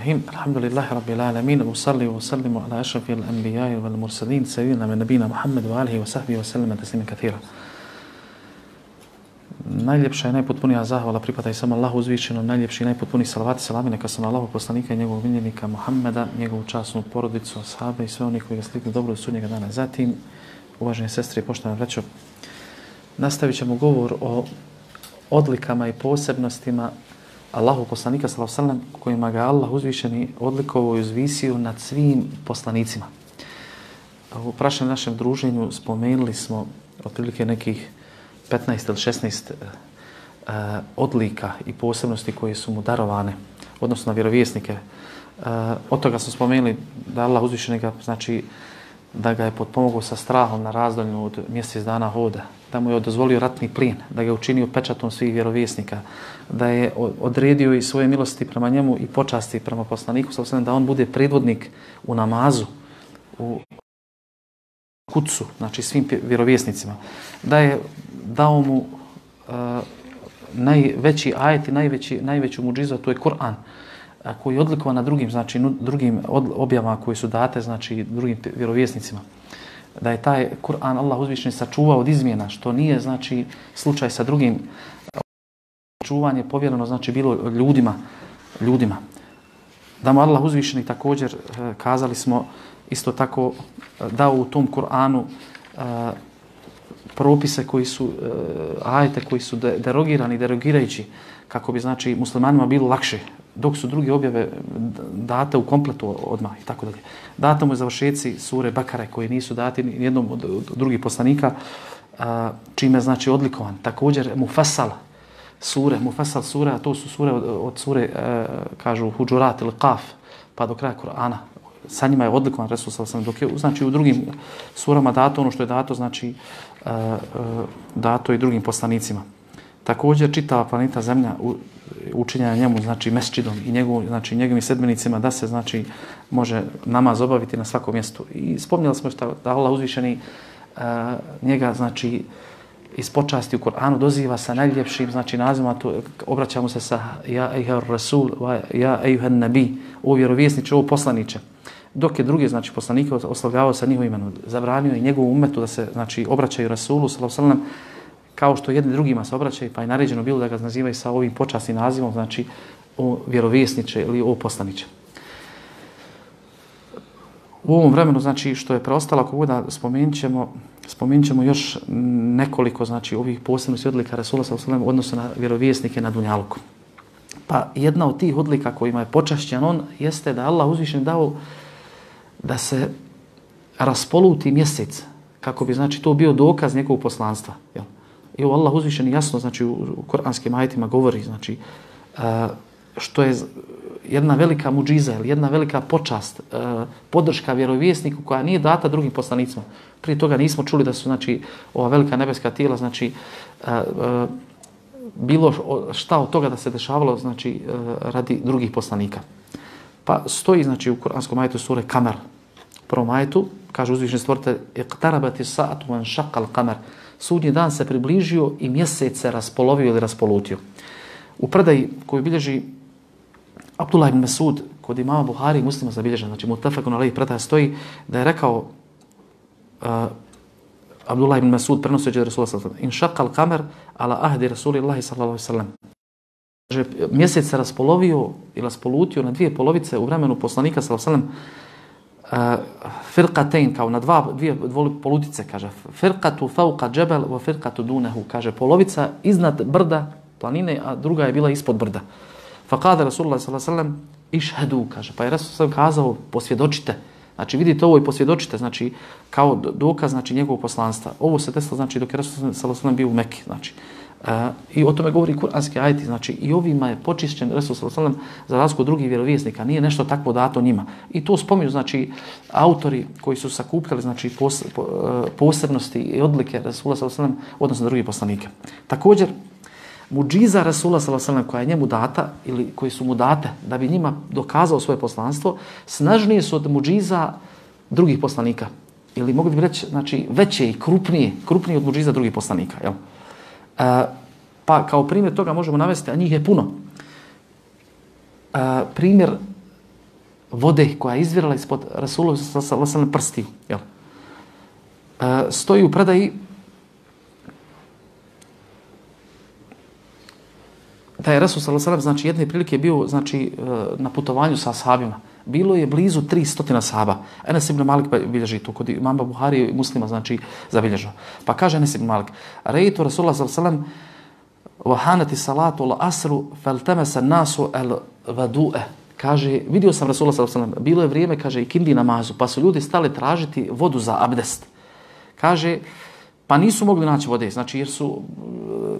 الرحيم الحمد لله alamin, العالمين وصلي wa على ala الأنبياء al-anbijai wal mursalin, sayyidina min وصحبه وسلم wa alihi wa sahbihi wa taslima. Najljepša i najpotpunija zahvala pripada i samo Allahu uzvišenom, najljepši i najpotpuniji salavati salami neka sam Allahu poslanika i njegovog miljenika Muhammeda, njegovu časnu porodicu, ashabe i sve oni koji ga slikli dobro od sudnjega dana. Zatim, uvažene sestre i poštovane braćo, nastavit ćemo govor o odlikama i posebnostima Allahu poslanika sallallahu alejhi ve sellem kojima ga Allah uzvišeni odlikovao i uzvisio nad svim poslanicima. U prašem našem druženju spomenuli smo otprilike nekih 15 ili 16 uh, e, e, odlika i posebnosti koje su mu darovane, odnosno na vjerovjesnike. Uh, od toga smo spomenuli da Allah uzvišeni ga, znači, da ga je potpomogao sa strahom na razdoljnu od mjesec dana hoda, da mu je dozvolio ratni plin, da ga učinio pečatom svih vjerovjesnika, da je odredio i svoje milosti prema njemu i počasti prema poslaniku, sa da on bude predvodnik u namazu, u kucu, znači svim vjerovjesnicima, da je dao mu uh, najveći ajet i najveći, najveću muđizu, to je Kur'an, koji je odlikovan na drugim, znači drugim objavama koji su date, znači drugim vjerovjesnicima da je taj Kur'an Allah uzvišeni sačuvao od izmjena, što nije znači slučaj sa drugim čuvanje povjereno znači bilo ljudima, ljudima. Da mu Allah uzvišeni također eh, kazali smo isto tako eh, dao u tom Kur'anu eh, propise koji su ajete koji su derogirani, derogirajući kako bi znači muslimanima bilo lakše dok su drugi objave date u kompletu odmah i tako dalje. Data mu je završeci sure Bakare koji nisu dati ni jednom od drugih poslanika, a, čime znači odlikovan. Također Mufassal sure, Mufassal sura, to su sure od, od sure, e, kažu Huđurat ili Kaf, pa do kraja Kur'ana. Sa njima je odlikovan Resul sam dok je, znači u drugim surama dato ono što je dato, znači a, dato i drugim poslanicima. Također čitava planeta Zemlja u učinja njemu znači mesčidom i njegov, znači njegovim sedmenicima da se znači može namaz obaviti na svakom mjestu. I spomnjali smo što da Allah uzvišeni uh, njega znači iz počasti u Koranu doziva sa najljepšim znači nazivom, to obraćamo se sa ja ejher rasul, ja ejher nabi, o vjerovjesniče, o poslaniče. Dok je drugi znači poslanike oslavljavao sa njihovim imenom, zabranio i njegovu umetu da se znači obraćaju Rasulu sallallahu alejhi kao što jedni drugima se obraćaju, pa je naređeno bilo da ga nazivaju sa ovim počasnim nazivom, znači o vjerovjesniče ili o poslaniče. U ovom vremenu, znači, što je preostalo, ako da spomenut ćemo, spomenut ćemo još nekoliko, znači, ovih posebnosti odlika Rasula sa Osalem odnosno na vjerovjesnike na Dunjalku. Pa jedna od tih odlika kojima je počašćen on, jeste da Allah uzvišen dao da se raspoluti mjesec, kako bi, znači, to bio dokaz njegovog poslanstva. Jel? I ovo Allah uzvišen jasno, znači u, u koranskim ajetima govori, znači, e, što je jedna velika muđiza ili jedna velika počast, e, podrška vjerovjesniku koja nije data drugim poslanicima. Prije toga nismo čuli da su, znači, ova velika nebeska tijela, znači, e, bilo šta od toga da se dešavalo, znači, radi drugih poslanika. Pa stoji, znači, u kuranskom ajetu sure Kamer, prvom ajetu, kaže uzvišen stvorite, iqtarabati sa'atu man šakal kamer, sudnji dan se približio i mjesec se raspolovio ili raspolutio. U predaji koju bilježi Abdullah ibn Mesud, kod imama Buhari i muslima zabilježen, znači mu tefakun alaih predaja stoji, da je rekao uh, Abdullah ibn Mesud prenosio od Rasula sallam, in šakal kamer ala ahdi Rasulillahi sallallahu sallam. Mjesec se raspolovio ili raspolutio na dvije polovice u vremenu poslanika sallallahu sallam, Eh, firqatain kao na dva dvije polutice kaže firqatu fawqa jabal wa firqatu dunahu kaže polovica iznad brda planine a druga je bila ispod brda. Fa qala rasulullah sallallahu alejhi ve sellem ishhadu kaže pa je rasul sam kazao posvjedočite. Znači vidite ovo i posvjedočite znači kao dokaz znači njegovog poslanstva. Ovo se desilo znači dok je rasul sallallahu alejhi ve sellem bio u Mekki znači. A, I o tome govori kuranski ajeti. Znači, i ovima je počišćen Resul s.a.v. za razliku drugih vjerovjesnika. Nije nešto takvo dato njima. I to spominju, znači, autori koji su sakupljali, znači, pos, po, e, posebnosti i odlike Resula s.a.v. odnosno drugih poslanike. Također, muđiza Resula s.a.v. koja je njemu data, ili koji su mu date, da bi njima dokazao svoje poslanstvo, snažnije su od muđiza drugih poslanika. Ili mogli bi reći, znači, veće i krupnije, krupnije od muđiza drugih poslanika. Jel? A, pa kao primjer toga možemo navesti, a njih je puno. A, primjer vode koja je izvirala ispod Rasulullah sallallahu prstiju. Jel? A, stoji u predaji da je Rasul sallallahu znači jedne prilike bio znači e, na putovanju sa sahabima Bilo je blizu 300 sahaba. Enes ibn Malik pa bilježi to kod imama Buhari i muslima znači zabilježio. Pa kaže Enes ibn Malik: "Rejtu Rasulullah sallallahu alejhi ve salatu al-asru faltamasa an-nasu al-wadu'a." Kaže, vidio sam Rasulullah sallallahu alejhi bilo je vrijeme, kaže, i kindi namazu, pa su ljudi stali tražiti vodu za abdest. Kaže, pa nisu mogli naći vode, znači jer su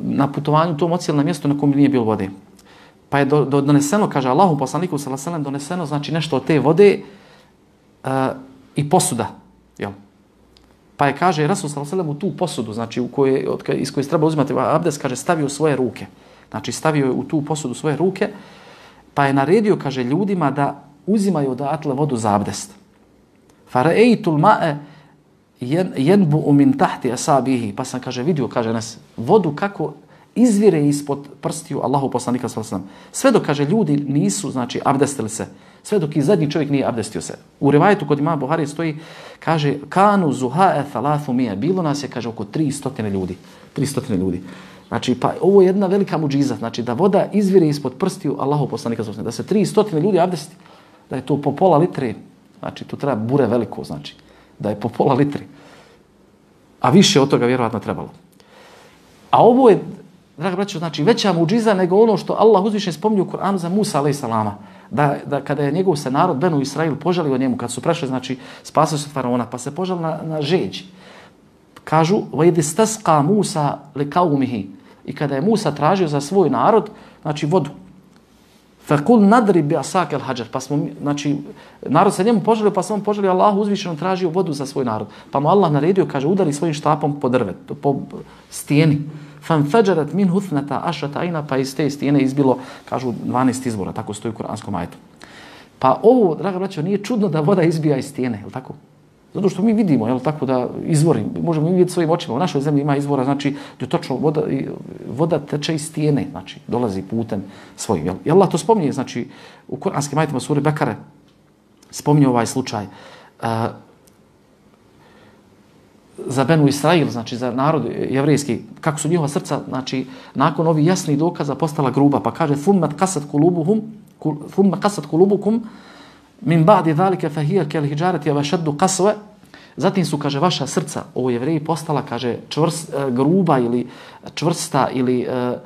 na putovanju tom ocijeli na na kojem nije bilo vode. Pa je do, do, doneseno, kaže Allahu poslaniku sallallahu doneseno znači nešto od te vode uh, i posuda, jel? Pa je kaže Rasul sallallahu u tu posudu, znači u koje od iz koje treba uzimati abdest, kaže stavio svoje ruke. Znači stavio je u tu posudu svoje ruke, pa je naredio kaže ljudima da uzimaju odatle vodu za abdest. Faraitul ma'e yanbu min tahti asabihi pa sam kaže vidio kaže nas vodu kako izvire ispod prstiju Allahu poslanika sallallahu sve dok kaže ljudi nisu znači abdestili se sve dok i zadnji čovjek nije abdestio se u rivajetu kod ima Buhari stoji kaže kanu zuha thalathu mi'a bilo nas je kaže oko 300 ljudi 300 ljudi Znači, pa ovo je jedna velika muđiza, znači da voda izvire ispod prstiju Allahu poslanika sallallahu da se 300 ljudi abdesti, da je to po pola litre, znači to treba bure veliko, znači da je po pola litri. A više od toga vjerovatno trebalo. A ovo je, draga braćo, znači veća muđiza nego ono što Allah uzviše spomnio u Koranu za Musa a.s. Da, da kada je njegov se narod Benu Israil požalio njemu, kad su prešli, znači spasao se faraona, pa se požali na, na žeđ. Kažu, vajdi stasqa Musa li kaumihi. I kada je Musa tražio za svoj narod, znači vodu, Fakul nadri bi asak el hađar. Pa smo, znači, narod se njemu poželio, pa smo on poželio Allah uzvišeno tražio vodu za svoj narod. Pa mu Allah naredio, kaže, udari svojim štapom po drvet, po stijeni. Fan fađarat min huthnata ašata ajna, pa iz te stijene izbilo, kažu, 12 izvora, tako stoji u kuranskom ajetu. Pa ovo, draga braćo, nije čudno da voda izbija iz stijene, je li tako? Zato što mi vidimo, jel tako da izvori, možemo mi vidjeti svojim očima. U našoj zemlji ima izvora, znači gdje točno voda, voda teče iz stijene, znači dolazi putem svojim. Jel, jel Allah to spominje, znači u kuranskim majtima sure Bekare spominje ovaj slučaj. Uh, za Benu Israil, znači za narod jevrijski, kako su njihova srca, znači nakon ovih jasnih dokaza postala gruba, pa kaže thumma kasat kulubuhum, thumma kasat kulubukum, min ba'di zalika fahiya kal hijarati wa shaddu qaswa. Zatim su kaže vaša srca o jevreji postala kaže čvrst e, gruba ili čvrsta ili e,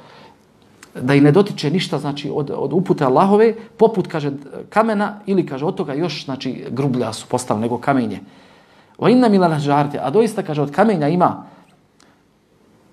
da i ne dotiče ništa znači od od upute Allahove poput kaže kamena ili kaže od toga još znači grublja su postala nego kamenje wa inna min al-hijarati a doista kaže od kamenja ima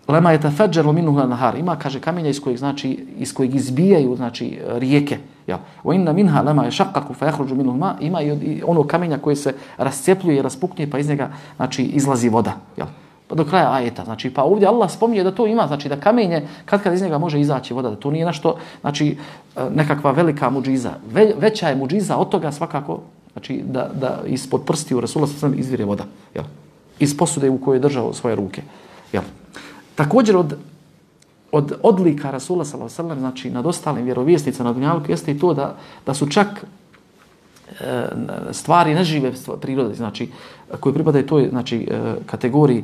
lema je tafajjaru minhu nahar ima kaže kamenja iz kojeg znači iz kojeg izbijaju znači rijeke ja. Wa inna minha lema yashaqqaqu fa yakhruju minhu ma ima i ono kamenja koje se rascepljuje i raspukne pa iz njega znači izlazi voda ja. Pa do kraja ajeta znači pa ovdje Allah spominje da to ima znači da kamenje kad kad iz njega može izaći voda da to nije našto znači e, nekakva velika mudžiza Ve, veća je mudžiza od toga svakako znači da da ispod prsti u Rasula sallallahu izvire voda Jel? iz posude u kojoj je držao svoje ruke Jel? Također od, od odlika Rasula s.a.v. znači nad ostalim vjerovjesnicama na Dunjalku jeste i to da, da su čak e, stvari nežive prirode, znači koje pripadaju toj znači, e, kategoriji,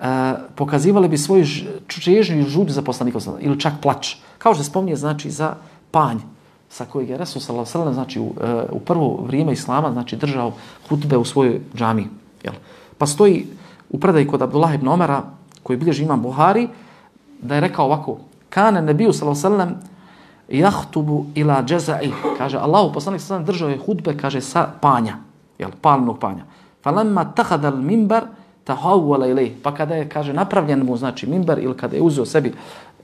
e, pokazivale bi svoju čežnju i žud za poslanika ili čak plač. Kao što se spominje znači za panj sa kojeg je Rasul sallam, znači u, e, u prvo vrijeme Islama znači držao hutbe u svojoj džami. Jel? Pa stoji u predaji kod Abdullah ibn Omara koji bilježi imam Buhari, da je rekao ovako, kane nebiju sallam jahtubu ila džeza'i, kaže Allahu poslanik sallam držao je hudbe, kaže sa panja, jel, palnog panja. Falemma al mimbar, tahawwala ilay pa kada je kaže napravljen mu znači mimbar ili kada je uzeo sebi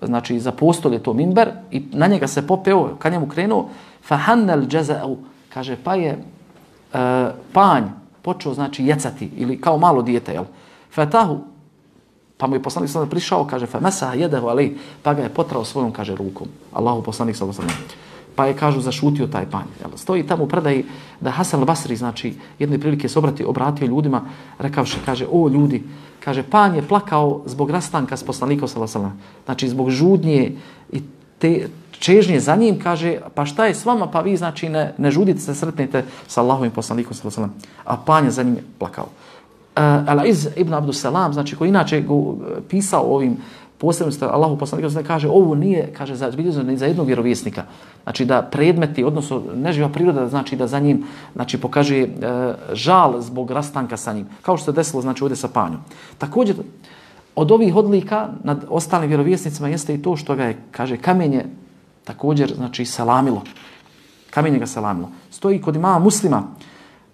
znači za postolje to minber i na njega se popeo kad njemu krenuo fahannal jaza'u kaže pa je uh, panj počeo znači jecati ili kao malo dijete jel fatahu Pa mu je poslanik sada prišao, kaže, fa mesa jedehu ali, pa ga je potrao svojom, kaže, rukom. Allahu poslanik sada sada. Pa je, kažu, zašutio taj panj. Jel? Stoji tamo predaj da Hasan al-Basri, znači, jedne prilike se obrati, obratio ljudima, rekavši, kaže, o ljudi, kaže, pan je plakao zbog rastanka s poslanikom sada sada. Znači, zbog žudnje i te čežnje za njim, kaže, pa šta je s vama, pa vi znači ne, ne žudite se, sretnite sa Allahovim poslanikom, sallam, a panja za njim plakao. Uh, Al-Iz ibn Abdus Salam, znači koji inače go, pisao ovim posebnosti Allahu poslanik se kaže ovo nije kaže za ni za jednog vjerovjesnika. Znači da predmeti odnosno neživa priroda znači da za njim znači pokaže e, žal zbog rastanka sa njim. Kao što se desilo znači ovdje sa panjom. Također od ovih odlika nad ostalim vjerovjesnicima jeste i to što ga je kaže kamenje također znači salamilo. Kamenje ga salamilo. Stoji kod imama muslima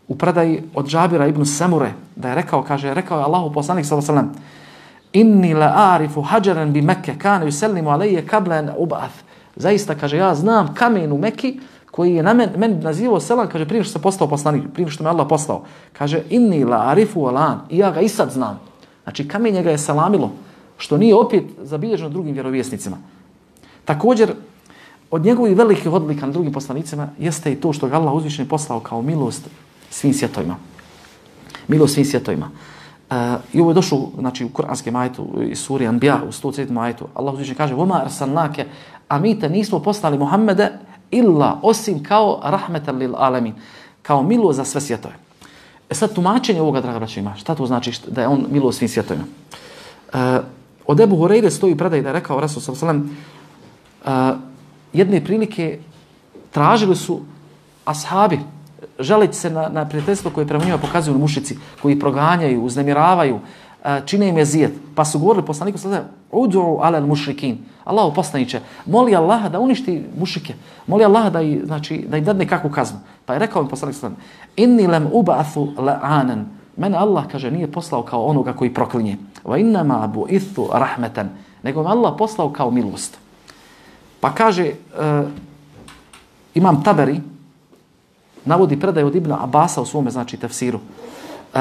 u predaji od Džabira ibn Samure da je rekao kaže rekao je Allahu poslanik sallallahu alejhi ve sellem inni la arifu hađaran bi Mekke, kane yusellimu alaije kablen ubath. Zaista, kaže, ja znam kamen u Mekki koji je na men, meni nazivao selam, kaže, prije što se postao poslanik, prije što me Allah poslao. Kaže, inni la arifu alan, i ja ga i sad znam. Znači, kamen njega je salamilo, što nije opet zabilježeno drugim vjerovjesnicima. Također, od njegovih velikih odlika na drugim poslanicima jeste i to što ga Allah uzvišen poslao kao milost svim svjetovima. Milost svim svjetovima. Uh, I ovo je došlo znači, u kuranskem majtu i suri Anbiya, u 107. majetu. Allah uzviše kaže, Voma arsalnake, a mi te nismo poslali Muhammede illa osim kao rahmetan lil alamin, kao milo za sve svjetove. E sad, tumačenje ovoga, draga braća, ima. Šta to znači šta, da je on milo svim svjetovima? Uh, od Ebu Horeire stoji predaj da je rekao Rasul sallam, uh, e, jedne prilike tražili su ashabi, želeći se na, na prijateljstvo koje prema njima pokazuju mušici, koji proganjaju, uznemiravaju, e, čine im je zijet. Pa su govorili poslaniku sada, udu alel mušrikin. Allahu poslaniće, moli Allaha da uništi mušike. Moli Allaha da, i, znači, da im dadne kakvu kaznu. Pa je rekao im poslanik sada, inni lem uba'athu la'anan. Mene Allah, kaže, nije poslao kao onoga koji proklinje. Va innama abu ithu rahmetan. Nego me Allah poslao kao milost. Pa kaže, uh, imam taberi, navodi predaj od Ibna Abasa u svome, znači, tefsiru. Uh,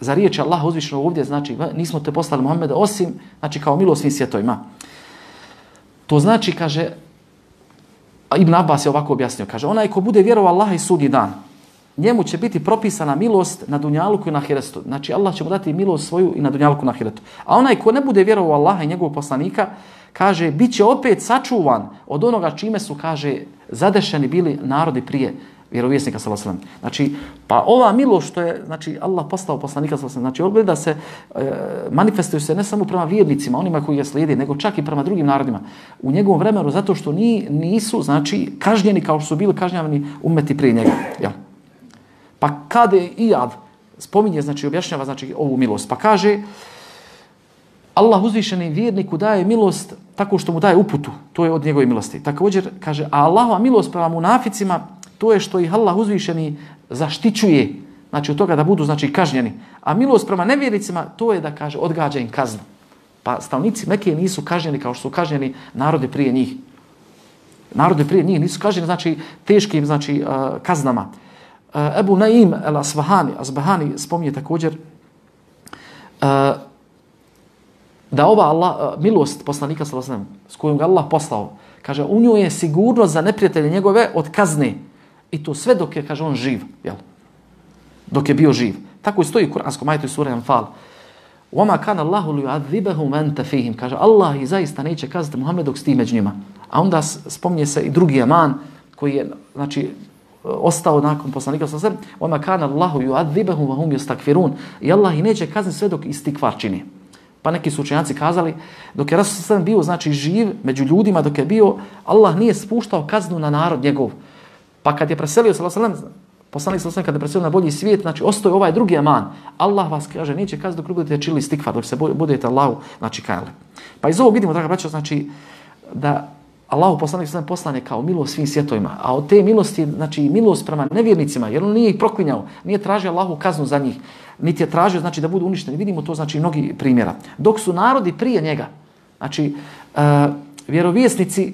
za riječ Allah uzvišno ovdje, znači, nismo te poslali Muhammeda, osim, znači, kao milo svim svjetovima. To znači, kaže, Ibn Abbas je ovako objasnio, kaže, onaj ko bude vjerovao Allah i sudnji dan, njemu će biti propisana milost na Dunjaluku i na ahiretu. Znači, Allah će mu dati milost svoju i na Dunjaluku i na ahiretu. A onaj ko ne bude vjerovao Allaha i njegovog poslanika, kaže, bit će opet sačuvan od onoga čime su, kaže, zadešeni bili narodi prije vjerovjesnika sallallahu alejhi ve sellem. Znači, pa ova milost što je, znači Allah poslao poslanika sallallahu alejhi ve sellem, znači ogleda se e, manifestuju se ne samo prema vjernicima, onima koji ga slijede, nego čak i prema drugim narodima u njegovom vremenu zato što ni nisu, znači kažnjeni kao što su bili kažnjavani umeti prije njega, ja. Pa kade Ijad spominje, znači objašnjava znači ovu milost, pa kaže Allah uzvišeni vjerniku daje milost tako što mu daje uputu, to je od njegove milosti. Također kaže, a Allahova milost prema munaficima to je što ih Allah uzvišeni zaštićuje, znači od toga da budu znači kažnjeni. A milost prema nevjericima, to je da kaže odgađa im kaznu. Pa stavnici Mekije nisu kažnjeni kao što su kažnjeni narode prije njih. Narode prije njih nisu kažnjeni znači teškim znači uh, kaznama. Uh, Ebu Naim el Asbahani, Asbahani spominje također uh, da ova Allah, uh, milost poslanika sallallahu s kojom ga Allah poslao, kaže u njoj je sigurnost za neprijatelje njegove od kazne. I to sve dok je, kaže on, živ. Jel? Dok je bio živ. Tako i stoji u Kur'anskom ajtu i sura Anfal. Oma kana Allahu li adhibahu man fihim. Kaže, Allah i zaista neće kazati Muhammed dok sti među njima. A onda spomnje se i drugi aman koji je, znači, e, ostao nakon poslanika sa sebe. Oma kana Allahu li wa hum yastakfirun. I Allah i neće kazati sve dok isti kvar čini. Pa neki su učenjaci kazali, dok je Rasul sam bio, znači, živ među ljudima, dok je bio, Allah nije spuštao kaznu na narod njegov. Pa kad je preselio sallallahu alejhi poslanik sallallahu alejhi kad je preselio na bolji svijet, znači ostaje ovaj drugi aman. Allah vas kaže neće kazati dok budete čili stikfar, dok se budete Allahu znači kajali. Pa iz ovog vidimo draga braćo, znači da Allahu poslanik sallallahu poslane kao milost svim svjetovima, a od te milosti znači milost prema nevjernicima, jer on nije ih proklinjao, nije tražio Allahu kaznu za njih, niti je tražio znači da budu uništeni. Vidimo to znači mnogi primjera. Dok su narodi prije njega, znači uh, vjerovjesnici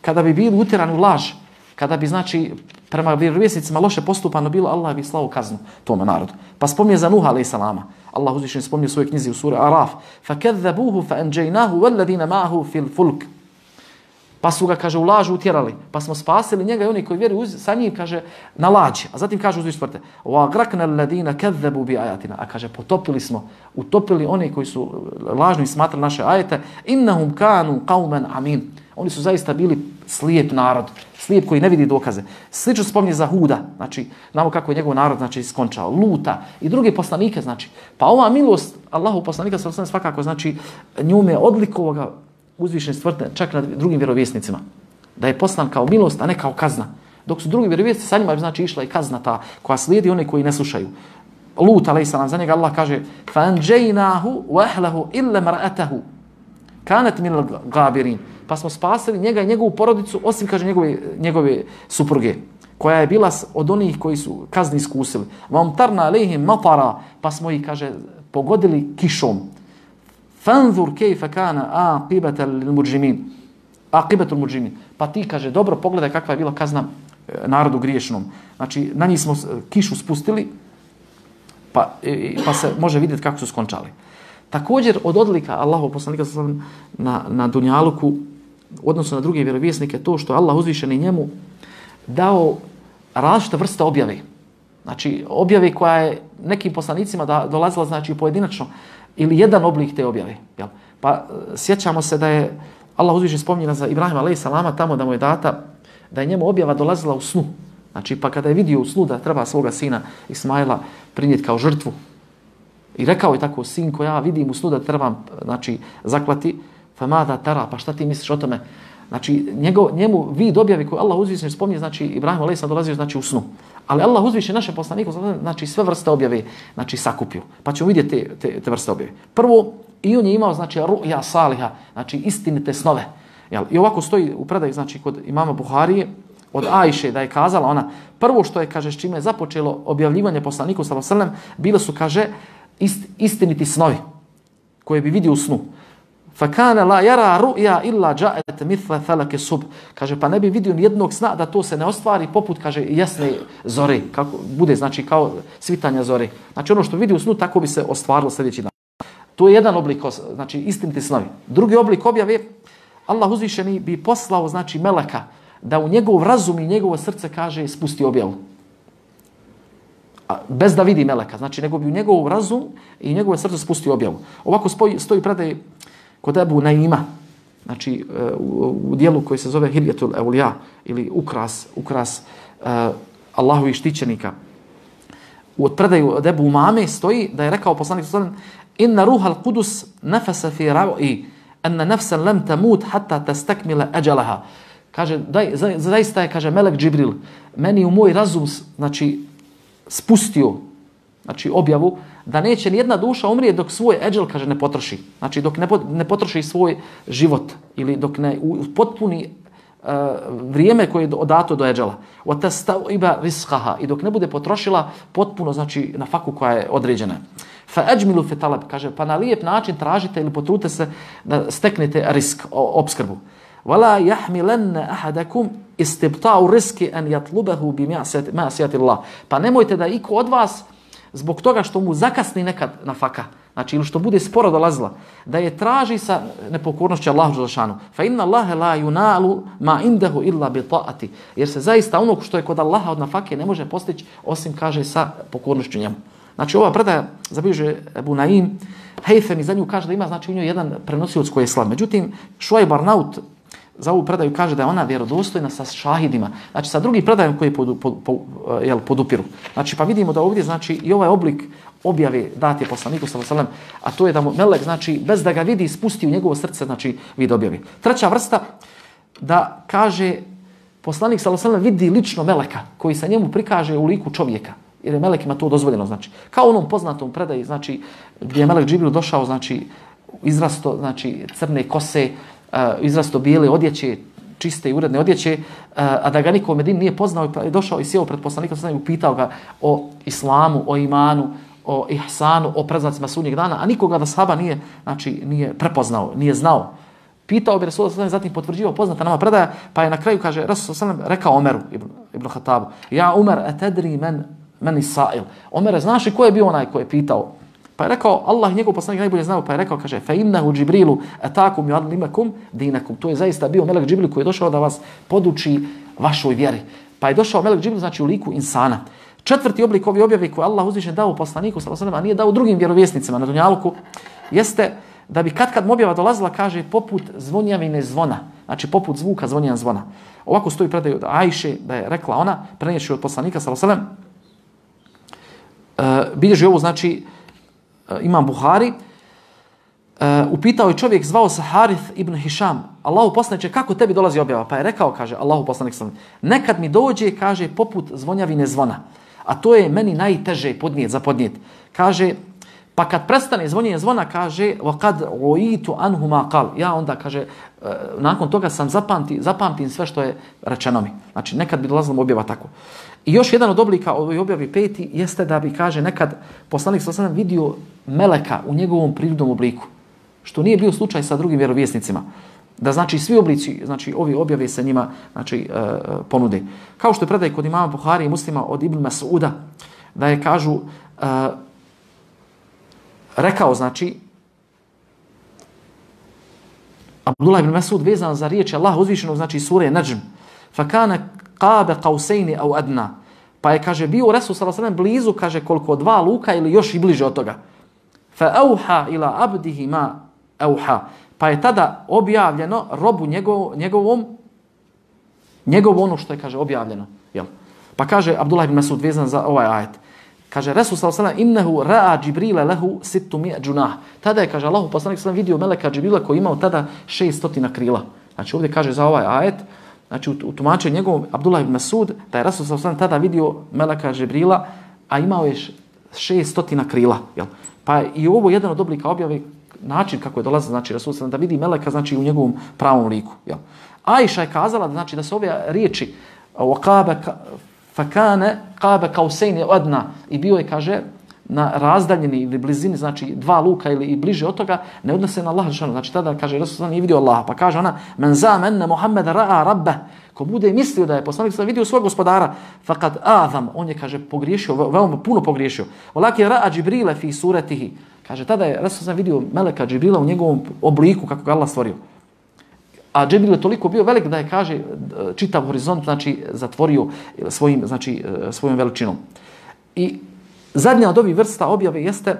kada bi bili uterani u laž, kada bi znači prema vjerovjesnicima loše postupano bilo, Allah bi slao kaznu tome narodu. Pa spomnije za Nuh alaih salama. Allah uzvišen spomnije u svojoj knjizi u suri Araf. فَكَذَّبُوهُ kedzabuhu fa مَاهُ walladina الْفُلْكِ fil fulk. Pa su ga, kaže, u lažu utjerali. Pa smo spasili njega i oni koji vjeruju sa njim, kaže, na lađi. A zatim kaže uzviš tvrte, wa الَّذِينَ كَذَّبُوا بِآيَاتِنَا bi ayatina. A kaže, potopili smo, utopili oni koji su lažni smatrali naše ajete. Innahum kanu qauman amin. Oni su zaista bili slijep narod, slijep koji ne vidi dokaze. Slično spominje za Huda, znači, znamo kako je njegov narod znači, skončao, Luta i druge poslanike, znači. Pa ova milost Allahu poslanika sa svakako, znači, njume odlikovoga uzvišen stvrte čak na drugim vjerovjesnicima. Da je poslan kao milost, a ne kao kazna. Dok su drugi vjerovjesnici, sa njima znači išla i kazna ta koja slijedi one koji ne slušaju. Lut, a.s. za njega Allah kaže فَانْجَيْنَاهُ وَأَهْلَهُ إِلَّا مَرَأَتَهُ كَانَتْ مِنَ الْغَابِرِينَ pa smo spasili njega i njegovu porodicu, osim, kaže, njegove, njegove supruge, koja je bila od onih koji su kazni iskusili. Vam tarna lehim matara, pa smo ih, kaže, pogodili kišom. Fanzur kejfa kana aqibatel muđimin. Aqibatul muđimin. Pa ti, kaže, dobro, pogledaj kakva je bila kazna e, narodu griješnom. Znači, na njih smo kišu spustili, pa, e, e, pa se može vidjeti kako su skončali. Također, od odlika Allahov poslanika na, na Dunjaluku, odnosno na druge vjerovjesnike, to što je Allah uzvišeni njemu dao različite vrste objave. Znači, objave koja je nekim poslanicima da, dolazila znači, pojedinačno ili jedan oblik te objave. Jel? Pa e, sjećamo se da je Allah uzvišen spominje za Ibrahima a.s. tamo da mu je data da je njemu objava dolazila u snu. Znači, pa kada je vidio u snu da treba svoga sina Ismaila prinijeti kao žrtvu i rekao je tako, sin ko ja vidim u snu da trebam znači, zaklati, fa mada tara, pa šta ti misliš o tome? Znači, njegov, njemu vid objave koju Allah uzvišen spominje, znači, Ibrahim a.s. dolazio znači, u snu. Ali Allah uzviše naše poslaniku, znači, sve vrste objave znači, sakupio. Pa ćemo vidjeti te, te, te vrste objave. Prvo, i on je imao, znači, ru'ja saliha, znači, istinite snove. Jel? I ovako stoji u predaj, znači, kod imama Buharije, od Ajše da je kazala ona prvo što je kaže s čime je započelo objavljivanje poslaniku sallallahu alejhi bile su kaže ist, istiniti snovi koje bi vidio u snu Fakana la yara ru'ya illa ja'at mithla falak sub kaže pa ne bi vidio ni jednog sna da to se ne ostvari poput kaže jasne zore kako bude znači kao svitanja zore znači ono što vidi u snu tako bi se ostvarilo sljedeći dan to je jedan oblik znači istiniti snovi drugi oblik objave Allah uzvišeni bi poslao znači meleka da u njegov razum i njegovo srce kaže spusti objavu. A, bez da vidi meleka. Znači, nego bi u njegov razum i njegovo srce spusti objavu. Ovako spoji, stoji predaj kod Ebu Naima, znači e, u, u dijelu koji se zove Hiljetul Eulija ili ukras, ukras uh, Allahovih štićenika. U otpredaju od Ebu Umame stoji da je rekao poslanik sallam inna ruhal qudus nefasa fi ra'i anna nafsan lam tamut hatta tastakmila ajalaha kaže, daj, zaista je, kaže, Melek Džibril, meni u moj razum, znači, spustio, znači, objavu, da neće ni jedna duša umrije dok svoj eđel, kaže, ne potroši. Znači, dok ne, ne potroši svoj život ili dok ne u, potpuni uh, vrijeme koje je odato do eđela. O te iba riskaha i dok ne bude potrošila potpuno, znači, na faku koja je određena. Fa ajmilu fi talab, kaže, pa na lijep način tražite ili potrute se da steknete risk, obskrbu. ولا يحملن احدكم استبطاء الرزق ان يطلبه بمعصيه الله pa nemojte da iko od vas zbog toga što mu zakasni nekad na faka znači ili što bude sporo dolazila da je traži sa nepokornošću Allahu Đelešanu. fa inna Allaha la yunalu ma indahu illa bi ta'ati. Jer se zaista ono što je kod Allaha od nafake ne može postići osim kaže sa pokornošću njemu. Znači ova predaja zabilježe Ebu Naim Haytham za nju kaže da ima znači u njoj jedan prenosilac koji je slab. Međutim Šuaj Barnaut za ovu predaju kaže da je ona vjerodostojna sa šahidima. Znači sa drugim predajom koji pod, pod, pod, eh, jel, podupiru. Znači pa vidimo da ovdje znači i ovaj oblik objave dati poslaniku sallallahu a to je da mu melek znači bez da ga vidi spusti u njegovo srce znači vid objavi. Treća vrsta da kaže poslanik sallallahu vidi lično meleka koji sa njemu prikaže u liku čovjeka jer je melekima to dozvoljeno znači kao onom poznatom predaji znači gdje je melek Džibril došao znači izrasto znači crne kose izrasto bijele odjeće, čiste i uredne odjeće, uh, a da ga niko u Medini nije poznao pa je došao i sjeo pred poslanikom i upitao ga o islamu, o imanu, o ihsanu, o preznacima sunnjeg dana, a nikoga da sahaba nije, znači, nije prepoznao, nije znao. Pitao bi Rasul sallam, zatim potvrđivao poznata nama predaja, pa je na kraju, kaže, Rasul sallam rekao Omeru, Ibn, Ibn Hatabu, ja Umer, etedri men, men isail. Omer, znaš li ko je bio onaj ko je pitao? Pa je rekao, Allah njegov poslanik najbolje znao, pa je rekao, kaže, fa innahu Džibrilu atakum yu'allimakum dinakum. To je zaista bio melek Džibril koji je došao da vas poduči vašoj vjeri. Pa je došao melek Džibril, znači u liku insana. Četvrti oblik ove objave koje Allah uzvišen dao poslaniku, a nije dao drugim vjerovjesnicima na Dunjaluku, jeste da bi kad kad objava dolazila, kaže, poput zvonjavine zvona. znači poput zvuka zvonjenja zvona. Ovako stoji predaj od Ajše da je rekla ona, prenješi od poslanika sallallahu alejhi ve sellem. E, bilježi ovo znači uh, Eh, imam Buhari, Uh, upitao je čovjek, zvao se Harith ibn Hisham, Allahu poslaniče, kako tebi dolazi objava? Pa je rekao, kaže, Allahu poslanik sam, nekad mi dođe, kaže, poput zvonjavine zvona. A to je meni najteže podnijet, za podnijet. Kaže, pa kad prestane zvonjenje zvona, kaže, وَقَدْ عُوِيتُ أَنْهُ مَا قَالْ Ja onda, kaže, uh, nakon toga sam zapamti, zapamtim sve što je rečeno mi. Znači, nekad bi dolazila objava tako. I još jedan od oblika ovoj objavi peti jeste da bi, kaže, nekad poslanik sam vidio meleka u njegovom prirodnom obliku što nije bio slučaj sa drugim vjerovjesnicima. Da znači svi oblici, znači ovi objave se njima znači, e, ponude. Kao što je predaj kod imama Buhari i muslima od Ibn Mas'uda, da je kažu, e, rekao znači, Abdullah ibn Mas'ud vezan za riječ Allah uzvišenog, znači sure Najm, fakana qabe qausejni au adna, pa je, kaže, bio Resul s.a.v. blizu, kaže, koliko dva luka ili još i bliže od toga. Fa auha ila abdihi ma auha. Pa je tada objavljeno robu njegov, njegovom, njegov ono što je, kaže, objavljeno. Jel? Pa kaže Abdullah ibn Masud vezan za ovaj ajet. Kaže Resul sallallahu alejhi ve sellem innahu ra'a Jibrila lahu 600 junah. Tada je kaže Allahu poslanik sallallahu vidio meleka Džibrila koji imao tada 600 krila. Znači ovdje kaže za ovaj ajet, znači u, tumačenju njegovom Abdullah ibn Masud da je Resul sallallahu tada vidio meleka Džibrila, a imao je 600 krila, jel? Pa i ovo jedan od oblika objave način kako je dolaze znači Rasul da vidi meleka znači u njegovom pravom liku Jel? Ajša je kazala da znači da se ove riječi Kabe kao qaba kausain adna i bio je kaže na razdaljini ili blizini, znači dva luka ili i bliže od toga, ne odnose na Allaha Žešanu. Znači tada kaže Rasul nije vidio Allaha, pa kaže ona men zaman Muhammed ra'a rabba ko bude mislio da je poslanik sa vidio svog gospodara, faqad azam, on je kaže pogriješio, veoma puno pogriješio. Walaki ra'a Džibrile fi suratihi. Kaže, tada je Rasul sam vidio Meleka Džibrila u njegovom obliku kako ga Allah stvorio. A Džibril je toliko bio velik da je, kaže, čitav horizont, znači, zatvorio svojim, znači, e, svojom veličinom. I zadnja od ovih vrsta objave jeste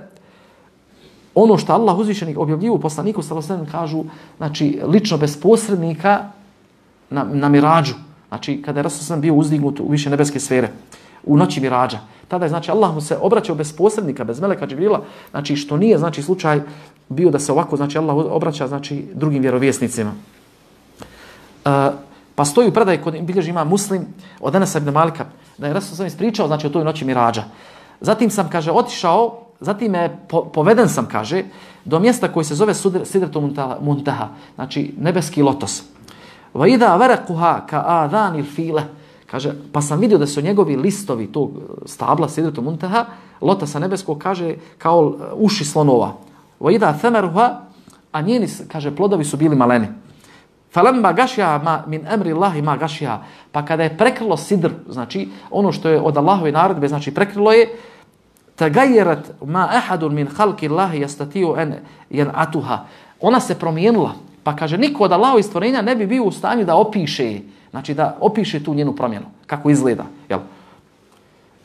ono što Allah uzvišenik objavljivu poslaniku, sallallahu kažu, znači, lično bez posrednika na, na mirađu. Znači, kada je Rasul sam bio uzdignut u više nebeske sfere, u noći mirađa. Tada je znači Allah mu se obraćao bez posrednika, bez meleka Džibrila, znači što nije znači slučaj bio da se ovako znači Allah obraća znači drugim vjerovjesnicima. Uh, pa stoji u predaj kod bilježi ima muslim od Anasa ibn Malika, da je Rasul sam ispričao znači o toj noći mirađa. Zatim sam, kaže, otišao, zatim je po, poveden sam, kaže, do mjesta koji se zove Sidretu Muntaha, znači nebeski lotos. Va ida varakuha ka adanil file, Kaže, pa sam vidio da su njegovi listovi tog stabla, sidretu muntaha, lotasa nebeskog, kaže, kao uši slonova. Vajda themeruha, a njeni, kaže, plodovi su bili maleni. Falemba gašja ma min emri Allahi ma gašja. Pa kada je prekrilo sidr, znači ono što je od Allahove naredbe, znači prekrilo je, tagajerat ma ahadun min halki Allahi jastatiju en jen atuha. Ona se promijenila. Pa kaže, niko od Allahove stvorenja ne bi bio u stanju da opiše. Znači da opiše tu njenu promjenu, kako izgleda. Jel?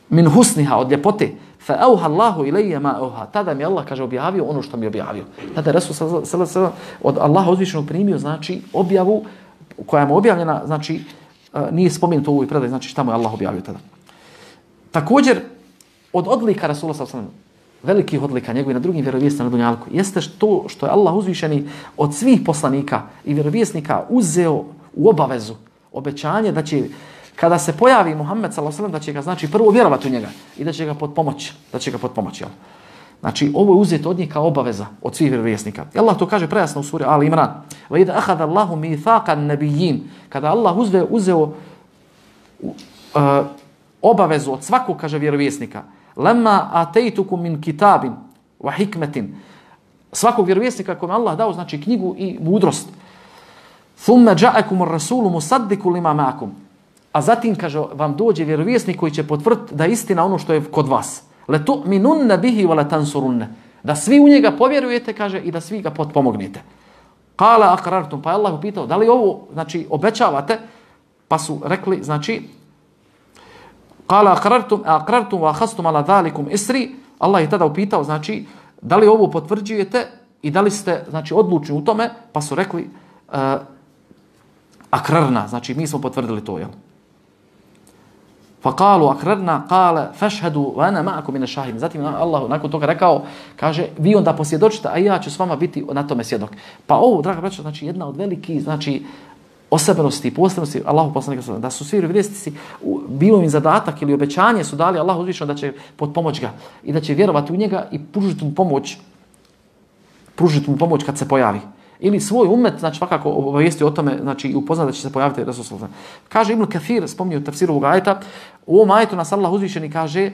Min husniha, od ljepote, fa auha Allahu ilayya ma auha. Tada mi Allah, kaže, objavio ono što mi objavio. Tada je Resul s.a.v. od Allaha uzvišenog primio, znači, objavu koja je mu objavljena, znači, e, nije spomenuto u ovoj predaji, znači šta mu je Allah objavio tada. Također, od odlika Rasula s.a.v. velikih odlika njegovi na drugim vjerovjestima na Dunjalku, jeste to što je Allah uzvišeni od svih poslanika i vjerovjesnika uzeo u obavezu obećanje da će kada se pojavi Muhammed sallallahu alejhi da će ga znači prvo vjerovati u njega i da će ga potpomoći, da će ga potpomoći. Jel? Znači, ovo je uzeto od njih kao obaveza od svih vjerovjesnika. I Allah to kaže prejasno u suri Ali Imran. Va ida ahada Allahu mithaqan nabiyyin. Kada Allah uzve, uzeo uh, obavezu od svakog, kaže vjerovjesnika, lemma atejtukum min kitabin wa hikmetin. Svakog vjerovjesnika kome Allah dao, znači knjigu i mudrost. Thumma ja'akum ar-rasulu musaddiqu lima ma'akum. A zatim kaže vam dođe vjerovjesnik koji će potvrditi da istina ono što je kod vas. Le tu tu'minunna bihi wa la tansurunna. Da svi u njega povjerujete, kaže, i da svi ga potpomognete. Kala akrartum, pa je Allah upitao, da li ovo, znači, obećavate? Pa su rekli, znači, kala akrartum, akrartum wa khastum ala dhalikum isri, Allah je tada upitao, znači, da li ovo potvrđujete i da li ste, znači, odlučni u tome? Pa su rekli, e, uh, akrarna, znači mi smo potvrdili to, jel? Pa Faqalu akrarna qala fashhadu wa ana ma'akum min ash-shahidin. Zatim Allah nakon toga rekao, kaže, vi onda posvjedočite, a ja ću s vama biti na tome svjedok. Pa ovo, draga braćo, znači jedna od velikih, znači osebenosti i posebnosti Allahu poslanika da su svi vjerovjesnici bilo im zadatak ili obećanje su dali Allahu uzvišeno da će pod pomoć ga i da će vjerovati u njega i pružiti mu pomoć pružiti mu pomoć kad se pojavi ili svoj umet, znači svakako obavijesti o tome, znači upozna da će se pojaviti Rasul sallallahu Kaže Ibn Kathir, spomnio tafsiru ovog ajeta, u ovom ajetu nas Allah uzvišeni kaže,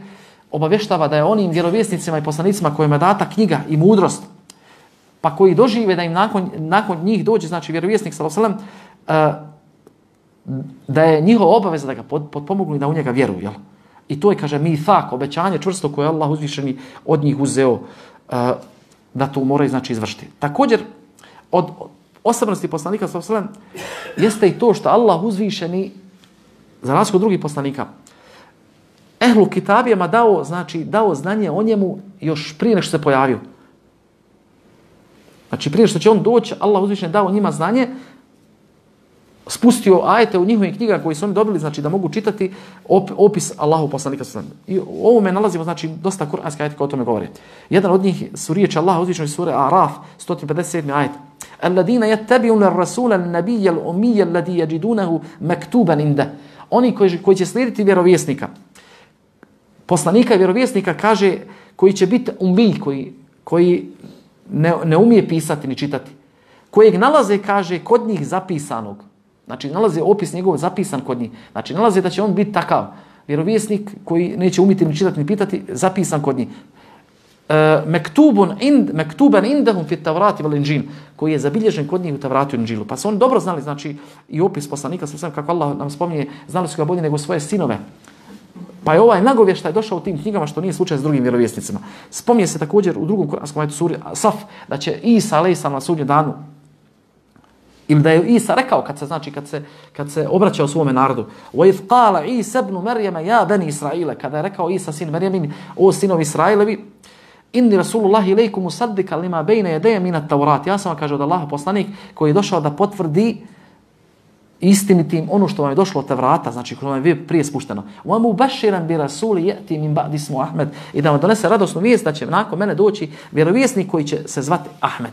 obavještava da je onim vjerovjesnicima i poslanicima kojima je data knjiga i mudrost, pa koji dožive da im nakon, nakon njih dođe, znači vjerovjesnik sallallahu alejhi e, da je njihova obaveza da ga potpomognu i da u njega vjeruju. Jel? I to je, kaže, mithak, obećanje čvrsto koje Allah uzvišeni od njih uzeo e, da to moraju znači izvršiti. Također, od osobnosti poslanika sallallahu jeste i to što Allah uzvišeni za razliku drugih poslanika ehlu kitabijama dao znači dao znanje o njemu još prije nego što se pojavio. Znači prije što će on doći, Allah uzvišeni dao njima znanje spustio ajete u njihovim knjiga koji su oni dobili, znači da mogu čitati op, opis Allahu poslanika sallallahu I u ovome nalazimo znači dosta kuranske ajete koje o tome govore. Jedan od njih su riječi Allaha uzvišeni sure Araf 157. ajet. Alladina yattabi'una ar-rasula an-nabiyya al-ummiyya alladhi yajidunahu maktuban inda. Oni koji, koji će slijediti vjerovjesnika. Poslanika i vjerovjesnika kaže koji će biti ummi, koji, koji ne, ne umije pisati ni čitati. Kojeg nalaze, kaže, kod njih zapisanog. Znači, nalaze opis njegov zapisan kod njih. Znači, nalaze da će on biti takav vjerovjesnik koji neće umiti ni čitati ni pitati, zapisan kod njih. E, mektubun ind, mektuban indahum fit tavrati vel inđin, koji je zabilježen kod njih u tavratu i inđilu. Pa su oni dobro znali, znači, i opis poslanika, sam kako Allah nam spominje, znali su ga bolje nego svoje sinove. Pa je ovaj nagovještaj došao u tim knjigama što nije slučaj s drugim vjerovjesnicima. Spominje se također u drugom kuranskom ajetu suri Saf da će Isa a.s. na sudnjem danu Ili da je Isa rekao kad se znači kad se kad se obraćao svom narodu, "Wa iz qala Isa ibn Maryama ya bani Israila", kada je rekao Isa sin Maryamin, o sinovi Israilevi, "Inni Rasulullah ilejkum musaddiqan lima bayna yaday min at-Taurat." Ja sam kaže od Allaha poslanik koji je došao da potvrdi istinitim ono što vam je došlo od Tevrata, znači koje vam je prije spušteno. Wa mubashiran bi rasuli yati min ba'di ismu Ahmed. I da vam donese radosnu vijest da će nakon mene doći vjerovjesnik koji će se zvati Ahmed.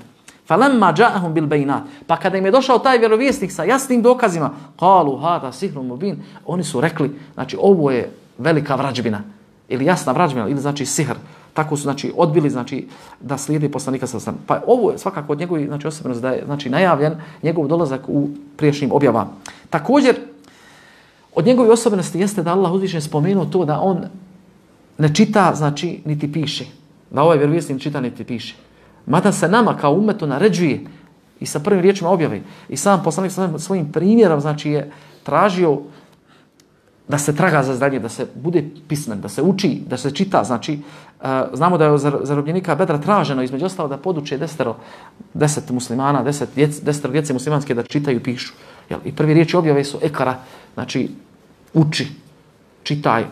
Falamma ja'ahum bil bayinat. Pa kada im je došao taj vjerovjesnik sa jasnim dokazima, qalu hada sihrun mubin, oni su rekli, znači ovo je velika vrađbina ili jasna vrađbina ili znači sihr. Tako su znači odbili znači da slijedi poslanika sa sam. Pa ovo je svakako od njegovih znači osobnosti da je znači najavljen njegov dolazak u prijašnjim objavama. Također od njegove osobnosti jeste da Allah uzvišen spomenuo to da on ne čita, znači niti piše. Da ovaj vjerovjesnik čita niti piše. Mada se nama kao umetu naređuje i sa prvim riječima objave. I sam poslanik sa svojim primjerom znači je tražio da se traga za zdanje, da se bude pismen, da se uči, da se čita. Znači, e, znamo da je od zarobljenika Bedra traženo između ostalo da poduče desetero, deset muslimana, deset djece, desetero djece muslimanske da čitaju i pišu. Jel? I prvi riječi objave su ekara, znači uči, čitaj.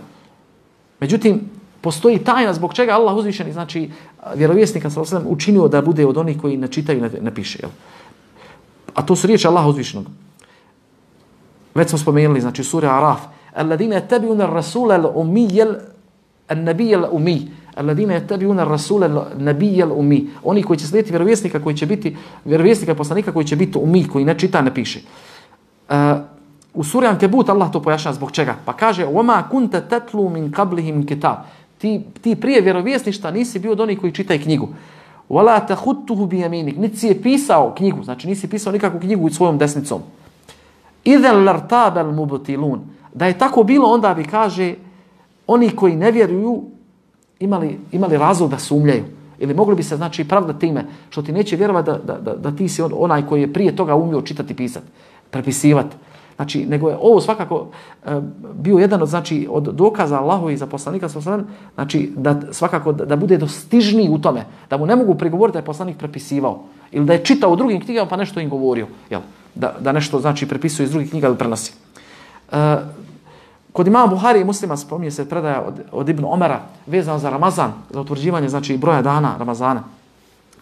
Međutim, postoji tajna zbog čega Allah uzvišeni, znači vjerovjesnika sa osadom učinio da bude od onih koji načitaju i napiše. Jel? A to su riječi Allaha uzvišenog. Već smo spomenuli, znači sura Araf. Alladine tebiuna rasula nabiy nabijel umi. Alladine tebiuna rasula al umiy. Oni koji će slijediti vjerovjesnika koji će biti, vjerovjesnika poslanika koji će biti ummi, koji ne čita, ne piše. Uh, U suri Ankebut Allah to pojašnjava zbog čega. Pa kaže, "Wa ma kunta tatlu min qablihim kitab." Ti, ti prije vjerovjesništa nisi bio od onih koji čitaj knjigu. Wala tahuttuhu bi yaminik. Nisi je pisao knjigu, znači nisi pisao nikakvu knjigu svojom desnicom. Idhan lartabal mubtilun. Da je tako bilo, onda bi kaže oni koji ne vjeruju imali, imali razlog da sumljaju. Ili mogli bi se znači pravda time što ti neće vjerovati da, da, da, da ti si onaj koji je prije toga umio čitati pisati, prepisivati. Znači, nego je ovo svakako e, bio jedan od, znači, od dokaza Allahu i za poslanika znači, da svakako da, da bude dostižniji u tome, da mu ne mogu prigovoriti da je poslanik prepisivao ili da je čitao u drugim knjigama pa nešto im govorio, jel? Da, da nešto znači prepisuje iz drugih knjiga ili prenosi. E, kod imama Buhari i muslima spominje se predaja od, od Ibn Omera vezano za Ramazan, za utvrđivanje znači broja dana Ramazana.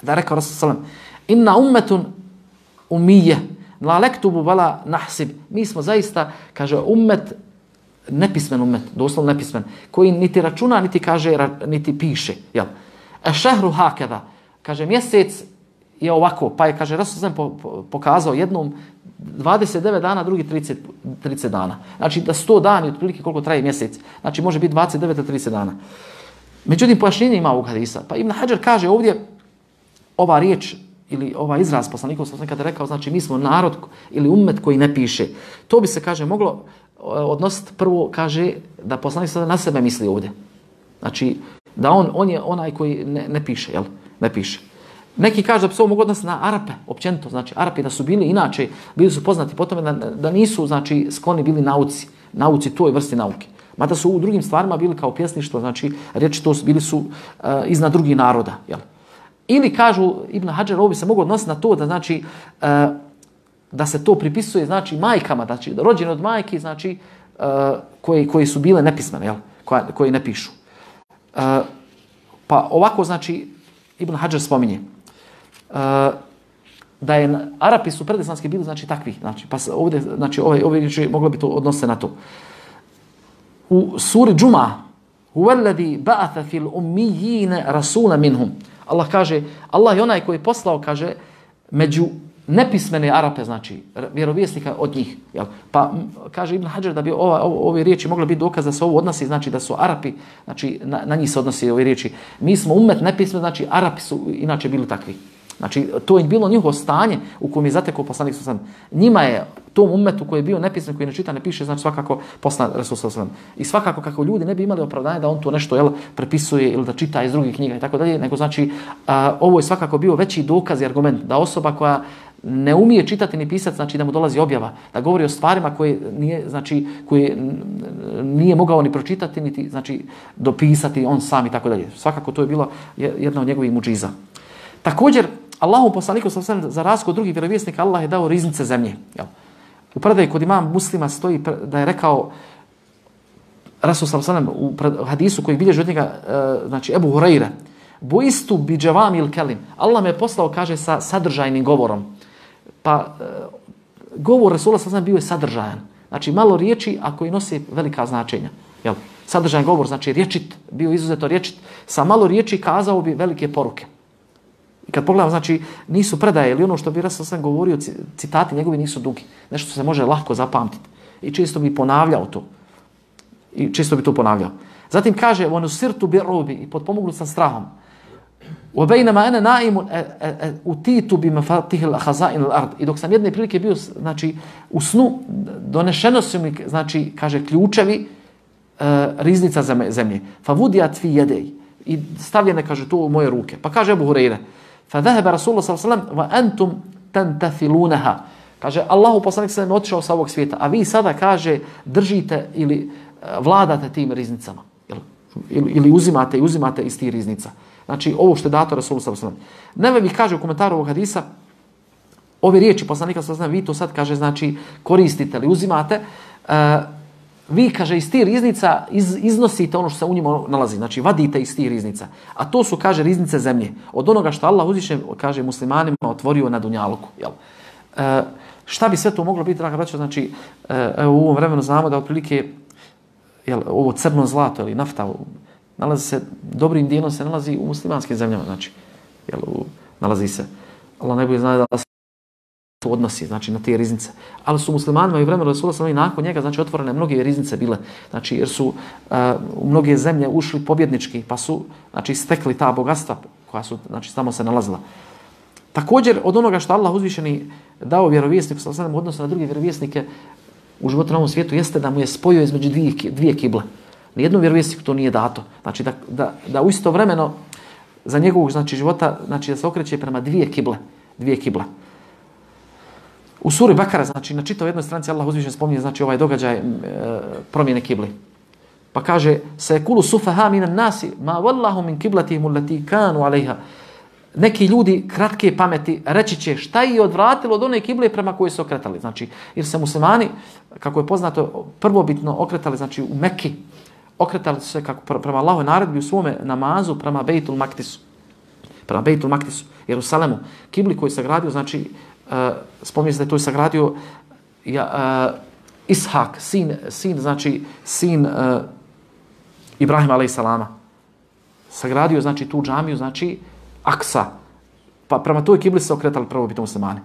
Da je rekao Rasul Salam, inna ummetun umije, la lektubu vala nahsib. Mi smo zaista, kaže, ummet, nepismen ummet, doslovno nepismen, koji niti računa, niti kaže, niti piše. Jel? E šehru hakeda, kaže, mjesec je ovako, pa je, kaže, Rasul sam pokazao jednom 29 dana, drugi 30, 30 dana. Znači da 100 dani, otprilike koliko traje mjesec. Znači može biti 29 30 dana. Međutim, pojašnjenje ima ovog hadisa. Pa Ibn Hajar kaže ovdje, ova riječ ili ovaj izraz poslanika sam kada rekao, znači mi smo narod ili ummet koji ne piše. To bi se, kaže, moglo eh, odnositi prvo, kaže, da poslanik sada na sebe misli ovdje. Znači, da on, on je onaj koji ne, ne piše, jel? Ne piše. Neki kaže da bi se ovo odnositi na Arape, općenito, znači Arapi da su bili inače, bili su poznati po tome da, da nisu, znači, skloni bili nauci, nauci toj vrsti nauke. Mada su u drugim stvarima bili kao pjesništvo, znači, riječi to bili su uh, iznad drugih naroda, jel? Ili kažu Ibn Hajar, ovo bi se moglo odnositi na to da znači e, da se to pripisuje znači majkama, znači rođene od majke, znači e, uh, koji, koji su bile nepismene, jel? Koja, koji ne pišu. E, pa ovako znači Ibn Hajar spominje da je Arapi su predislamski bili znači takvi, znači pa ovdje znači ovaj ovaj riječi moglo bi to odnose na to. U suri Džuma alladhi ba'atha fil ummiyina rasula minhum. Allah kaže, Allah je onaj koji je poslao, kaže, među nepismene Arape, znači, vjerovjesnika od njih. Jel? Pa kaže Ibn Hajar da bi ova, ove riječi mogle biti dokaz da se ovo odnosi, znači da su Arapi, znači na, na njih se odnosi ove riječi. Mi smo umet nepismen, znači Arapi su inače bili takvi. Znači, to je bilo njihovo stanje u kojem je zatekao poslanik sa Njima je tom umetu koji je bio nepisan, koji ne čita, ne piše, znači svakako poslan Resul sa I svakako kako ljudi ne bi imali opravdanje da on to nešto jel, prepisuje ili da čita iz drugih knjiga i tako dalje, nego znači, a, ovo je svakako bio veći dokaz i argument da osoba koja ne umije čitati ni pisati, znači da mu dolazi objava, da govori o stvarima koje nije, znači, koje nije mogao ni pročitati, niti znači, dopisati on sam i tako dalje. Svakako to je bilo jedna od njegovih muđiza. Također, Allahu poslaniku sa sve za razliku od drugih vjerovjesnika Allah je dao riznice zemlje. Jel? U predaj kod imam muslima stoji da je rekao Rasul sa sve u hadisu koji bilježi od njega, e, znači Ebu Hureyre, Boistu bi džavam il kelim. Allah me je poslao, kaže, sa sadržajnim govorom. Pa e, govor Rasula sa bio je sadržajan. Znači malo riječi, a koji nosi velika značenja. Jel? Sadržajan govor, znači riječit, bio izuzeto riječit. Sa malo riječi kazao bi velike poruke. I kad pogledam, znači, nisu predaje ili ono što bi Rasul sam govorio, citati njegovi nisu dugi. Nešto se može lahko zapamtiti. I često bi ponavljao to. I često bi to ponavljao. Zatim kaže, ono sirtu bi robi i potpomoglu sam strahom. U obejnama ene naimu e, e, e, u titu bi hazain al ard. I dok sam jedne prilike bio, znači, u snu, donešeno su mi, znači, kaže, ključevi e, riznica zemlje. Fa vudijat fi jedej. I stavljene, kaže, to u moje ruke. Pa kaže Abu Hureyre, فذهب رسول الله صلى الله عليه وسلم وانتم تنتثلونها kaže Allahu poslanik se otišao sa ovog svijeta a vi sada kaže držite ili vladate tim riznicama ili, ili uzimate i uzimate iz tih riznica znači ovo što je dato Rasul sallallahu alejhi ve sellem Neve mi kaže u komentaru ovog hadisa ove riječi poslanika sallallahu alejhi vi to sad kaže znači koristite ili uzimate uh, vi, kaže, iz tih riznica iz, iznosite ono što se u njima nalazi. Znači, vadite iz tih riznica. A to su, kaže, riznice zemlje. Od onoga što Allah uzviše, kaže, muslimanima otvorio na Dunjaluku. Jel? E, šta bi sve to moglo biti, draga braćo? Znači, e, u ovom vremenu znamo da otprilike jel, ovo crno zlato ili nafta nalazi se, dobrim dijelom se nalazi u muslimanskim zemljama. Znači, jel, u, nalazi se. Allah najbolje zna da se to odnosi, znači na te riznice. Ali su muslimanima i vremenu Rasula sam i nakon njega, znači otvorene mnoge riznice bile, znači jer su uh, u mnoge zemlje ušli pobjednički, pa su znači stekli ta bogatstva koja su znači tamo se nalazila. Također od onoga što Allah uzvišeni dao vjerovjesniku sa sadem odnosu na druge vjerovjesnike u životu na ovom svijetu jeste da mu je spojio između dvije, dvije kible. Nijednom vjerovjesniku to nije dato. Znači da, da, da u isto vremeno za njegovog znači, života znači da se okreće prema dvije kible. Dvije kible. U suri Bakara, znači na čitavoj jednoj stranici Allah uzvišen spominje znači ovaj događaj e, promjene kibli. Pa kaže se kulu sufaha minan nasi ma wallahu min kiblatihim allati kanu alejha. Neki ljudi kratke pameti reći će šta je odvratilo od one kible prema kojoj su okretali. Znači, jer se muslimani, kako je poznato, prvobitno okretali znači, u Mekki, okretali se kako prema Allahove naredbi u svome namazu prema Bejtul Maktisu. Prema Bejtul Maktisu, Jerusalemu. Kibli koji se gradio, znači, E, spominje se da je to sagradio ja, uh, Ishak, sin, sin, znači, sin uh, Ibrahima a.s. Sagradio, znači, tu džamiju, znači, Aksa. Pa prema toj kibli se okretali prvo biti muslimani.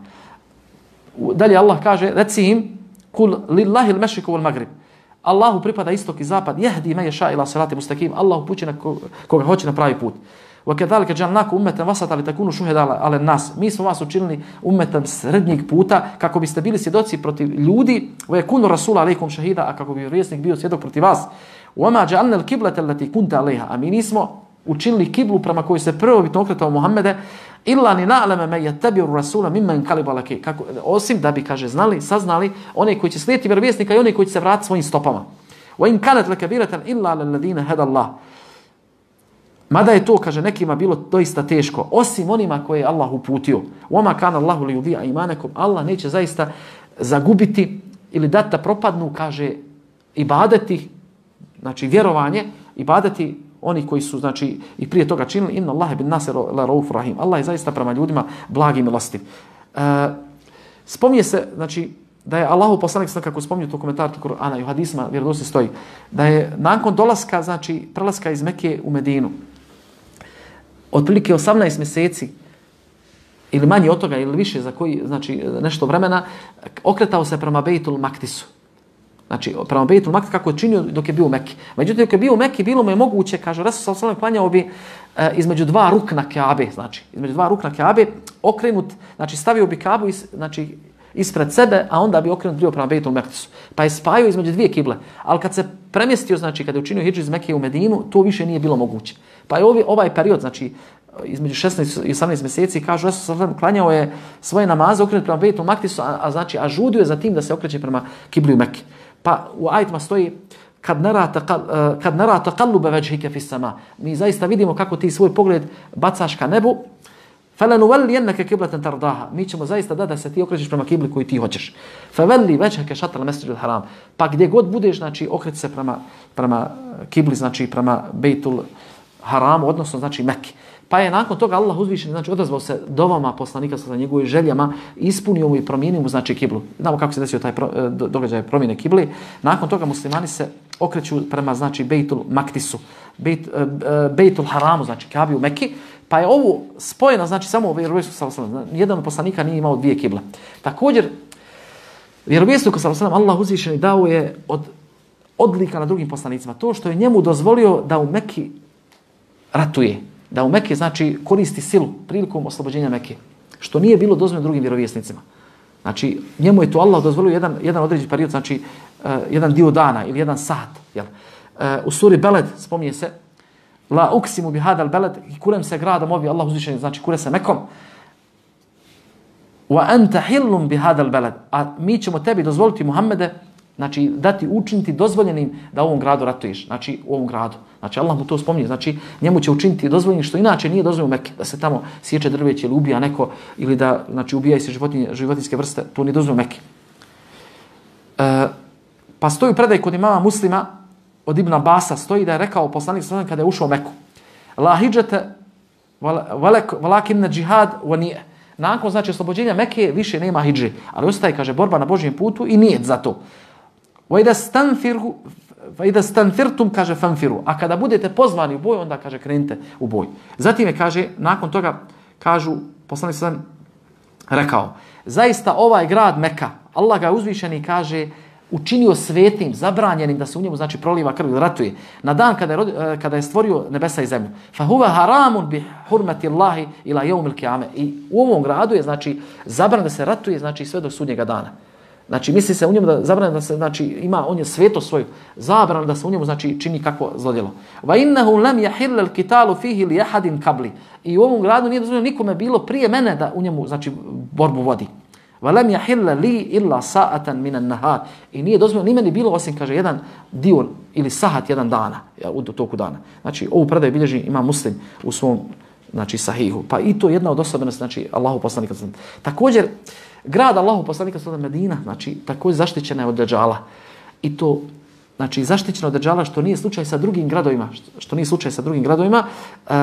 Dalje Allah kaže, reci im, kul lillahi l-mešiku wal-magrib. Allahu pripada istok i zapad, jehdi me ješa ila salati mustakim, Allahu puće na koga hoće na pravi put. Uh, kadhalika ja'alnakum ummatan wasata li takunu shuhada 'ala. Mi smo vas učinili umetom srednjeg puta kako biste bili svjedoci protiv ljudi, wa yakunu rasul alejkum shahida, a kako bi vjesnik bio svjedok protiv vas. Wa ma ja'alna al-qiblata allati kunta 'alayha. A mi nismo učinili kiblu prema kojoj se prvo bitno okretao Muhammede, illa ni na'lama man yattabi'u rasula mimman qaliba laki. Kako osim da bi kaže znali, saznali one koji će slijediti vjerovjesnika i one koji će se vratiti svojim stopama. Wa in kanat lakabiratan illa lil ladina hada Allah. Mada je to, kaže, nekima bilo doista teško, osim onima koje je Allah uputio. Oma kana Allahu li ubija imanekom, Allah neće zaista zagubiti ili dati da propadnu, kaže, ibadati, znači vjerovanje, ibadati oni koji su, znači, i prije toga činili, inna Allahe bin nasir la rauf rahim. Allah je zaista prema ljudima blag i milostiv. E, spominje se, znači, da je Allahu poslanik sada kako spomnju to komentar Kur'ana i hadisma vjerodostojno stoji da je nakon dolaska znači prelaska iz Mekke u Medinu otprilike 18 mjeseci ili manje od toga ili više za koji znači nešto vremena okretao se prema Beitul Maktisu. Znači, prema Beitul Maktisu kako je činio dok je bio u Mekki. Međutim, dok je bio u Mekki, bilo mu je moguće, kaže, Rasul sa osnovim klanjao bi e, između dva rukna Kaabe, znači, između dva rukna Kaabe, okrenut, znači, stavio bi Kaabu, is, znači, ispred sebe, a onda bi okrenut bio prema Beitul Maktisu. Pa je spajao između dvije kible. Ali kad se premjestio, znači, kada je učinio hijđu iz Mekke u Medinu, to više nije bilo moguće. Pa je ovaj, ovaj period, znači, između 16 i 18 mjeseci, kažu, Resul sallam klanjao je svoje namaze okrenut prema Beitul Maktisu, a, a znači, a žudio je za tim da se okreće prema Kibli Mekke. Pa u ajitima stoji, kad narata, taqal, eh, kad nara taqalluba veđhike fis sama. Mi zaista vidimo kako ti svoj pogled bacaš ka nebu, Falan uvelli jenneke tardaha. Mi ćemo zaista da da se ti okrećeš prema kibli koju ti hoćeš. Favelli većake šatal mesriđu haram. Pa gdje god budeš, znači, okreći se prema, prema eh, kibli, znači, prema bejtul Haram, odnosno, znači, Mekke. Pa je nakon toga Allah uzvišen, znači odazvao se dovama poslanika sa njegovim željama, ispunio mu i promijenio mu znači kiblu. Znamo kako se desio taj pro, eh, događaj promjene kibli. Nakon toga muslimani se okreću prema znači Bejtul Maktisu, Bejt, eh, Bejtul Haramu, znači Kabi u Mekki. Pa je ovo spojeno, znači samo vjerovjesnik sa osnovom. Jedan od poslanika nije imao dvije kible. Također, vjerovjesku sa osnovom Allah uzvišeni dao je od odlika na drugim poslanicima. To što je njemu dozvolio da u Mekki ratuje da u Mekke znači koristi silu prilikom oslobođenja Mekke, što nije bilo dozvoljeno drugim vjerovjesnicima. Znači, njemu je to Allah dozvolio jedan, jedan određen period, znači uh, jedan dio dana ili jedan sat. Jel? Uh, u suri Beled spominje se La uksimu bi hadal beled i kurem se gradom ovi Allah uzvišen, znači kure se Mekom. Wa anta hillum bi hadal beled. A mi ćemo tebi dozvoliti Muhammede znači dati učiniti dozvoljenim da u ovom gradu ratuješ, znači u ovom gradu. Znači Allah mu to spominje, znači njemu će učiniti dozvoljenim što inače nije dozvoljeno u Mekke, da se tamo sječe drveće ili ubija neko ili da znači ubija se životinje, životinske vrste, to nije dozvoljeno u Mekke. E, pa stoji predaj kod imama muslima od Ibn Abasa, stoji da je rekao poslanik sallallahu kada je ušao u Meku. La hijjata walakin na džihad wa nije. Nakon znači oslobođenja Mekke više nema hidži, ali ostaje, kaže, borba na Božjem putu i nije za to. Vajda stanfiru, vajda stanfirtum, kaže fanfiru. A kada budete pozvani u boj, onda kaže krenite u boj. Zatim je, kaže, nakon toga, kažu, poslanik sam rekao, zaista ovaj grad Meka, Allah ga uzvišeni kaže, učinio svetim, zabranjenim da se u njemu znači proliva krv ili ratuje. Na dan kada je, e, kada je stvorio nebesa i zemlju. Fa huwa haramun bi hurmati Allahi ila yawmil qiyame. I u ovom gradu je znači zabranjeno da se ratuje znači sve do sudnjega dana. Znači, misli se u njemu da zabranjeno da se, znači, ima, on je sveto svoju, zabrano da se u njemu, znači, čini kako zlodjelo. Va innahu lam yahill al-qitalu fihi li ahadin qabli. I u ovom gradu nije dozvoljeno nikome bilo prije mene da u njemu, znači, borbu vodi. Valam yahilla li illa sa'atan min an-nahar. I nije dozvoljeno ni meni bilo osim kaže jedan dio ili sahat jedan dana, ja, u toku dana. Znači, ovu predaju bilježi ima muslim u svom znači sahihu. Pa i to je jedna od osobenosti, znači Allahu poslanika. Također, Grad Allahu poslanika sada Medina, znači također zaštićena je od Dejjala. I to znači zaštićena od Dejjala što nije slučaj sa drugim gradovima, što nije slučaj sa drugim gradovima. Uh,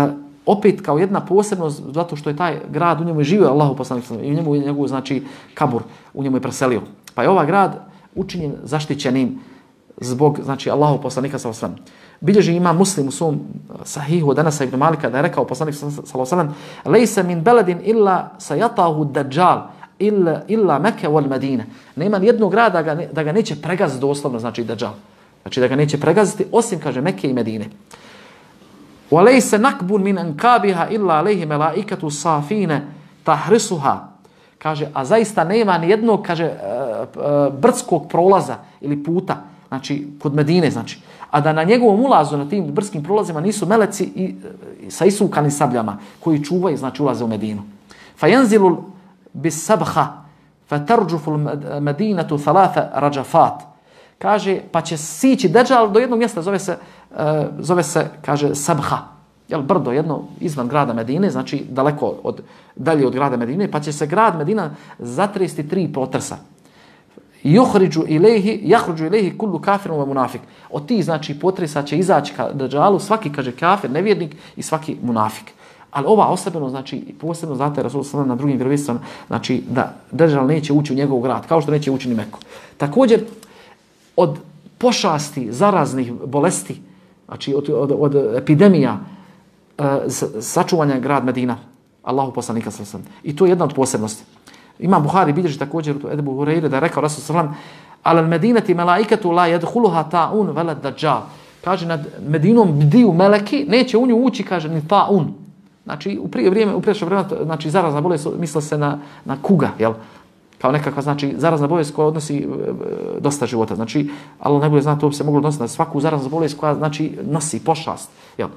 opet kao jedna posebnost, zato što je taj grad, u njemu je živio Allahu poslanik i u njemu je njegov, znači, kabur, u njemu je preselio. Pa je ovaj grad učinjen zaštićenim zbog, znači, Allahu poslanika sa osvrame. Bilježi ima muslim u svom sahihu od Anasa ibn Malika da je rekao poslanik sa osvrame Lejse min beledin illa sajatahu dađal illa, illa meke wal Medine. Nema jednog grada da ga, da ga neće pregaziti doslovno, znači dađal. Znači da ga neće pregaziti, osim, kaže, Mekke i Medine. وَلَيْسَ نَكْبٌ مِنْ أَنْكَابِهَا إِلَّا عَلَيْهِ مَلَائِكَةُ صَافِينَ تَحْرِسُهَا Kaže, a zaista nema ni jednog, kaže, e, e, brdskog prolaza ili puta, znači, kod Medine, znači, a da na njegovom ulazu na tim brdskim prolazima nisu meleci i, i sa isukanim sabljama koji čuvaju, znači, ulaze u Medinu. فَيَنْزِلُ بِسَبْحَ فَتَرْجُفُ الْمَدِينَةُ ثَلَاثَ رَجَفَاتِ Kaže, pa će sići Dejjal do jednog mjesta, zove se, uh, zove se kaže, Sabha. Jel, brdo, jedno izvan grada Medine, znači daleko od, dalje od grada Medine, pa će se grad Medina zatresti tri potrsa. Juhriđu ilehi, jahruđu ilehi kullu kafiru wa munafik. Od ti, znači, potresa će izaći ka Dejjalu svaki, kaže, kafir, nevjernik i svaki munafik. Ali ova osobeno, znači, posebno znate Rasul sallam na drugim vjerovijestvama, znači, da Dejjal neće ući u njegov grad, kao što neće ući ni Meku. Također, od pošasti, zaraznih bolesti, znači od, od, od epidemija, uh, sačuvanja grad Medina, Allahu poslanika sallam. I to je jedna od posebnosti. Imam Buhari bilježi također u Edebu Hureyre da je rekao Rasul sallam, ala medinati melaikatu la jedhuluha ta'un veled dađal. Kaže, nad Medinom bdiju meleki, neće u nju ući, kaže, ni ta'un. Znači, u prije vrijeme, u prije vrijeme, znači, zarazna bolest, misle se na, na kuga, jel? Kao nekakva znači zarazna bolest koja odnosi e, dosta života. Znači, Allah najbolje zna to bi se moglo odnositi na svaku zaraznu bolest koja znači nosi pošast, jel?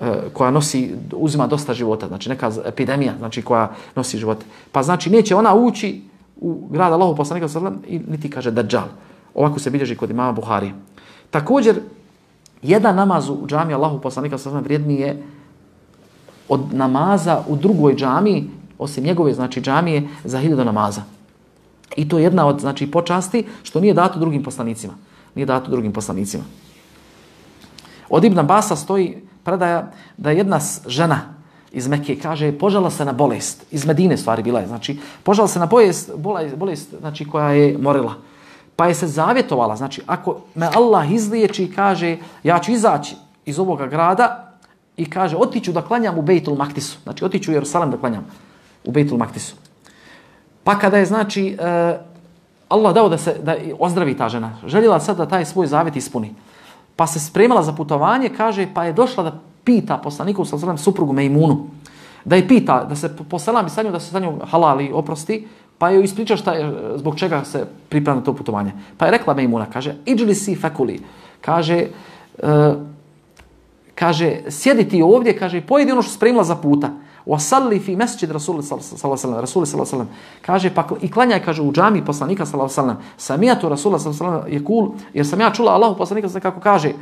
E, koja nosi, uzima dosta života, znači neka epidemija, znači koja nosi život. Pa znači neće ona ući u grad Allahu poslanika sallam i niti kaže Dajjal. Ovako se bilježi kod imama Buhari. Također, jedan namaz u džami Allahu poslanika sallam vrijedniji je od namaza u drugoj džami, osim njegove znači džamije, za hiljada namaza. I to je jedna od znači počasti što nije dato drugim poslanicima. Nije dato drugim poslanicima. Od Ibn Basa stoji predaja da jedna žena iz Mekke kaže požala se na bolest. Iz Medine stvari bila je. Znači, požala se na bolest, bolest znači, koja je morila. Pa je se zavjetovala. Znači, ako me Allah izliječi kaže ja ću izaći iz ovoga grada i kaže otiću da klanjam u Bejtul Maktisu. Znači, otiću u Jerusalim da klanjam u Bejtul Maktisu. Pa kada je znači e, Allah dao da se da ozdravi ta žena, željela sad da taj svoj zavet ispuni. Pa se spremala za putovanje, kaže, pa je došla da pita poslaniku sa zelenom suprugu Mejmunu. Da je pita, da se poselam i sa njom, da se sa njom halali oprosti, pa je ispriča šta je, zbog čega se priprema na to putovanje. Pa je rekla Mejmuna, kaže, iđli si fekuli. Kaže, uh, kaže, sjedi ti ovdje, kaže, pojedi ono što spremila za puta. Wasalli fi masjid Rasul sallallahu alejhi ve sellem. Rasul sallallahu alejhi ve sellem kaže pa i klanjaj kaže u džami poslanika sallallahu alejhi ve sellem. Samiatu Rasul sallallahu alejhi ve sellem je kul jer sam ja čula Allahu poslanika kako kaže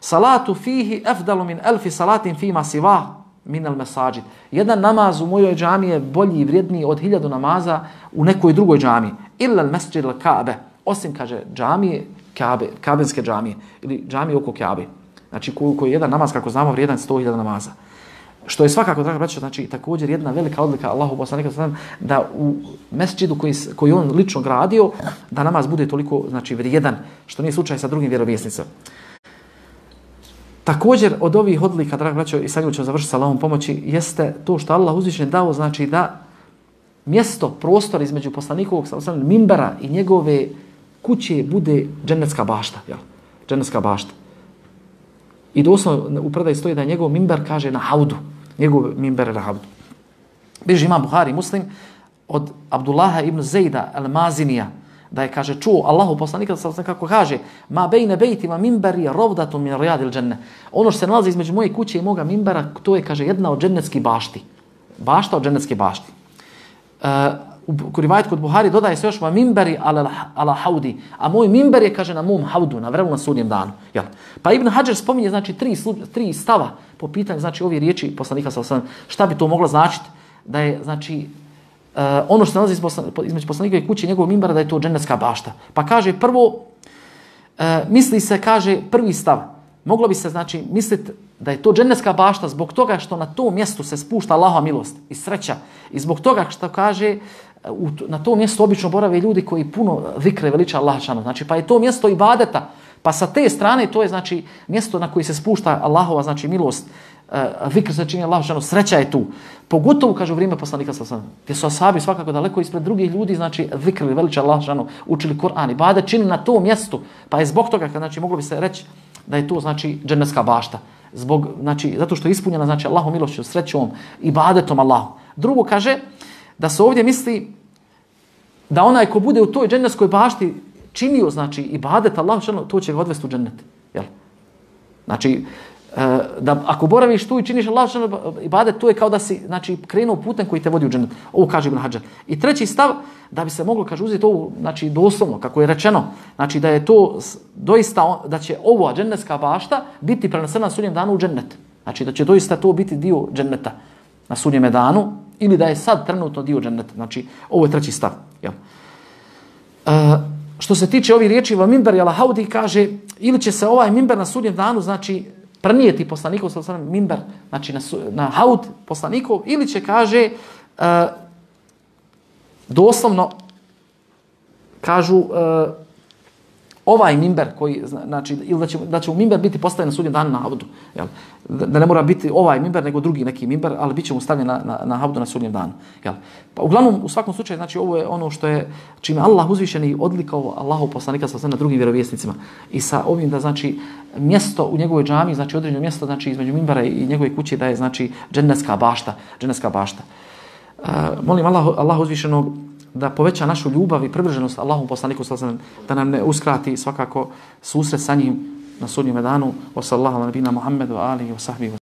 salatu fihi afdalu min alf salatin fi ma siwa min al masajid. Jedan namaz u mojoj džami je bolji i vrijedniji od hiljadu namaza u nekoj drugoj džami. Illa al masjid al Kabe. Osim kaže džamije Kabe, Kabenske džamije ili džamije oko Kabe. Znači koji je jedan namaz kako znamo vrijedan 100.000 namaza. Što je svakako, draga braćo, znači također jedna velika odlika Allahu poslanika sallam da u mesdžidu koji, koji on lično gradio, da namaz bude toliko znači, vrijedan, što nije slučaj sa drugim vjerovjesnicama. Također od ovih odlika, draga braćo, i sad ćemo završiti sa Allahom pomoći, jeste to što Allah uzvišen dao, znači da mjesto, prostor između poslanikovog sallam, mimbera i njegove kuće bude dženecka bašta. Jel? Dženecka bašta. I doslovno u predaj stoji da njegov mimber kaže na haudu njegov minber rahabd. Biži ima Buhari muslim od Abdullaha ibn Zejda al-Mazinija, da je kaže čuo Allahu poslanika sa sam kako kaže ma bejne bejtima minberi rovdatu min riyadil dženne. Ono što se nalazi između moje kuće i moga minbera to je kaže jedna od džennetskih bašti. Bašta od džennetske bašti. Uh, u rivajt kod Buhari dodaje se još ma minberi ala, ala haudi, a moj minber je, kaže, na mom haudu, na vremenu na sudnjem danu. Jel? Pa Ibn Hajar spominje, znači, tri, tri stava po pitanju, znači, ovi riječi poslanika sa osam, šta bi to moglo značiti? Da je, znači, uh, ono što se nalazi između poslanika i kuće njegovog mimbera, da je to dženevska bašta. Pa kaže, prvo, uh, misli se, kaže, prvi stav, moglo bi se, znači, misliti da je to dženneska bašta zbog toga što na tom mjestu se spušta Allahova milost i sreća i zbog toga što kaže u, na to mjesto obično borave ljudi koji puno vikre veliča Allah šanu. Znači pa je to mjesto ibadeta. Pa sa te strane to je znači mjesto na koji se spušta Allahova znači milost e, uh, vikr se čini Allah šanu, sreća je tu. Pogotovo, kažu, vrijeme poslanika sa sam, gdje su asabi svakako daleko ispred drugih ljudi, znači, vikrili veliča Allah šanu, učili Kur'an i čini na tom mjestu. Pa je zbog toga, znači, moglo bi se reći da je to, znači, dženevska bašta zbog, znači, zato što je ispunjena, znači, Allahom milošću, srećom i badetom Allahu. Drugo kaže, da se ovdje misli da onaj ko bude u toj džennetskoj bašti činio, znači, i badet Allahu, to će ga odvesti u džennet. Jel? Znači, e, da ako boraviš tu i činiš Allah ibadet, to je kao da si znači, krenuo putem koji te vodi u džennet. Ovo kaže Ibn Hajar. I treći stav, da bi se moglo, kaže, uzeti ovo, znači, doslovno, kako je rečeno, znači, da je to doista, da će ova džennetska bašta biti prenesena na sudnjem danu u džennet. Znači, da će doista to biti dio dženneta na sudnjem danu, ili da je sad trenutno dio dženneta. Znači, ovo je treći stav. Jel? E, što se tiče ovih riječi, va mimber jala haudi kaže, ili će se ovaj mimber na sudnjem danu, znači, prenijeti poslanikov sa sveme mimber, znači na, na haud poslanikov, ili će kaže e, doslovno kažu e, ovaj mimber koji znači ili da će da će u mimber biti postavljen na sudnji dan na haudu jel? Da, da ne mora biti ovaj mimber nego drugi neki mimber ali biće mu stavljen na na, na haudu na sudnjem danu jel? Pa uglavnom u svakom slučaju znači ovo je ono što je čime Allah uzvišeni odlikao Allahu poslanika sa na drugim vjerovjesnicima. I sa ovim da znači mjesto u njegovoj džamii znači određeno mjesto znači između mimbera i njegove kuće da je znači dženevska bašta Dženevska bašta. Uh, molim Allah Allah uzvišenog da poveća našu ljubav i privrženost Allahu poslaniku sallallahu da nam ne uskrati svakako susret sa njim na sudnjem danu. Wa sallallahu alejhi ve sellem Muhammedu alihi wa sahbihi